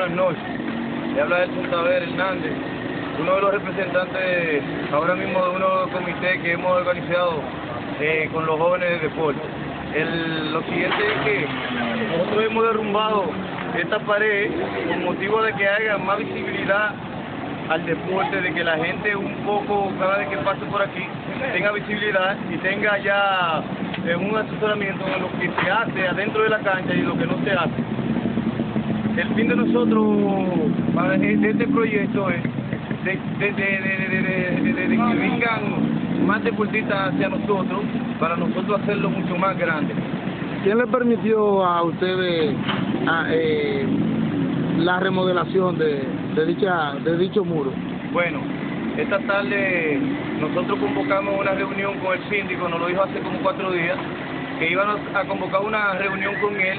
buenas noches. Le habla Edson Saber Hernández, uno de los representantes ahora mismo de uno de los comités que hemos organizado eh, con los jóvenes de deporte. Lo siguiente es que nosotros hemos derrumbado esta pared con motivo de que haya más visibilidad al deporte, de que la gente un poco, cada vez que pase por aquí, tenga visibilidad y tenga ya eh, un asesoramiento de lo que se hace adentro de la cancha y lo que no se hace. El fin de nosotros, para de este proyecto es de, de, de, de, que vengan más deportistas hacia nosotros, para nosotros hacerlo mucho más grande. ¿Quién le permitió a ustedes a, eh, la remodelación de, de, dicha, de dicho muro? Bueno, esta tarde nosotros convocamos una reunión con el síndico, nos lo dijo hace como cuatro días, que íbamos a convocar una reunión con él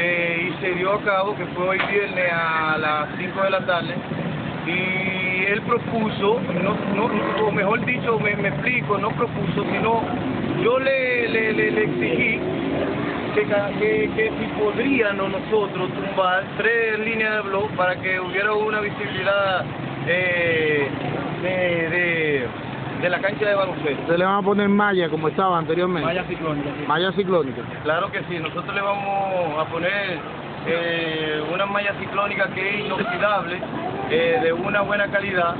eh, y se dio a cabo, que fue hoy viernes a las 5 de la tarde, y él propuso, no, no, o mejor dicho, me, explico, no propuso, sino yo le, le, le, exigí que, que, que, si podríamos nosotros tumbar tres líneas de blog para que hubiera una visibilidad eh, de, de, la cancha de baloncesto. ¿Se le van a poner malla como estaba anteriormente? Malla ciclónica. Sí. Malla ciclónica. Claro que sí, nosotros le vamos a poner eh, una malla ciclónica que es inoxidable, eh, de una buena calidad,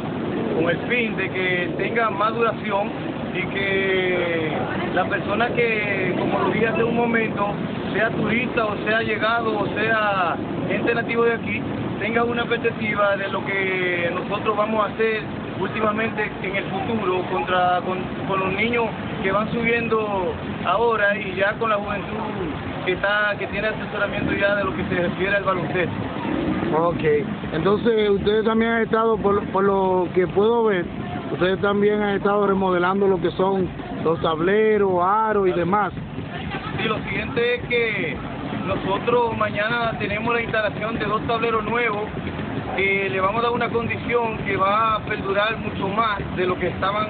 con el fin de que tenga más duración y que la persona que, como lo dije hace un momento, sea turista o sea llegado o sea gente nativo de aquí, tenga una perspectiva de lo que nosotros vamos a hacer últimamente en el futuro contra con, con los niños que van subiendo ahora y ya con la juventud que está que tiene asesoramiento ya de lo que se refiere al baloncesto. Ok, entonces ustedes también han estado, por, por lo que puedo ver, ustedes también han estado remodelando lo que son los tableros, aros y demás. Sí, lo siguiente es que nosotros mañana tenemos la instalación de dos tableros nuevos que le vamos a dar una condición que va a perdurar mucho más de lo que estaban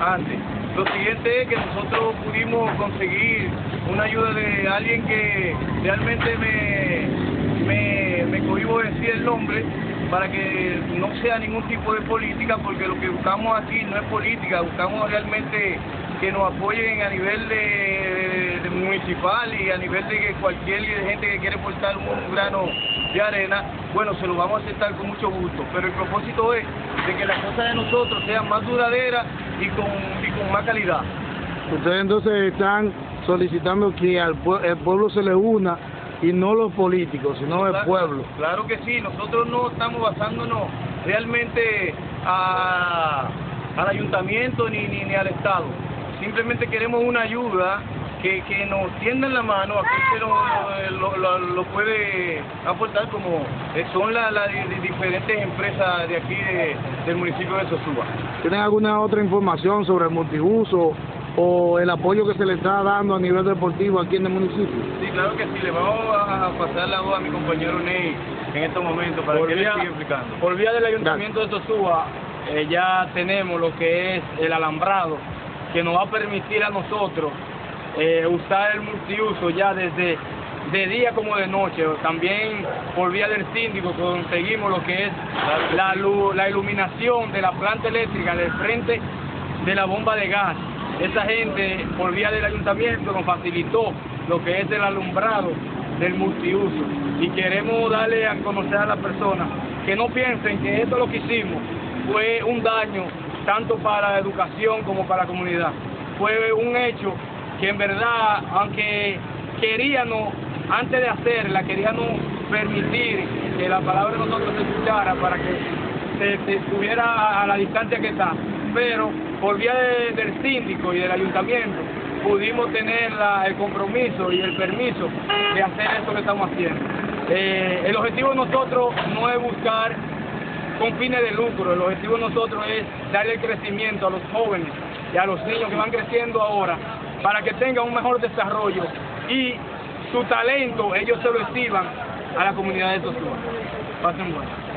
antes. Lo siguiente es que nosotros pudimos conseguir una ayuda de alguien que realmente me, me, me cohibo de decir el nombre para que no sea ningún tipo de política, porque lo que buscamos aquí no es política, buscamos realmente que nos apoyen a nivel de, municipal y a nivel de cualquier gente que quiere portar un grano de arena, bueno, se lo vamos a aceptar con mucho gusto, pero el propósito es de que las cosas de nosotros sean más duraderas y con, y con más calidad. Ustedes entonces están solicitando que al el pueblo se le una y no los políticos, sino claro, el pueblo. Claro que sí, nosotros no estamos basándonos realmente a, al ayuntamiento ni, ni, ni al Estado, simplemente queremos una ayuda que, que nos tiendan la mano, aquí se lo, lo, lo, lo puede aportar como son las la, diferentes empresas de aquí de, del municipio de Sosúa. ¿Tienen alguna otra información sobre el multiuso o el apoyo que se le está dando a nivel deportivo aquí en el municipio? Sí, claro que sí, le vamos a pasar la voz a mi compañero Ney en estos momentos para por que vía, le siga explicando. Por vía del ayuntamiento de Sosúa eh, ya tenemos lo que es el alambrado que nos va a permitir a nosotros eh, usar el multiuso ya desde de día como de noche. También por vía del síndico conseguimos lo que es la, la iluminación de la planta eléctrica del frente de la bomba de gas. Esa gente por vía del ayuntamiento nos facilitó lo que es el alumbrado del multiuso y queremos darle a conocer a las personas que no piensen que esto lo que hicimos fue un daño tanto para la educación como para la comunidad. Fue un hecho que en verdad, aunque queríamos, antes de hacerla, queríamos permitir que la palabra de nosotros se escuchara para que se, estuviera a la distancia que está, pero por vía de, del síndico y del ayuntamiento pudimos tener el compromiso y el permiso de hacer esto que estamos haciendo. Eh, el objetivo de nosotros no es buscar con fines de lucro, el objetivo de nosotros es darle el crecimiento a los jóvenes y a los niños que van creciendo ahora para que tengan un mejor desarrollo y su talento ellos se lo exhiban a la comunidad de Sosúa. Pasen buenas.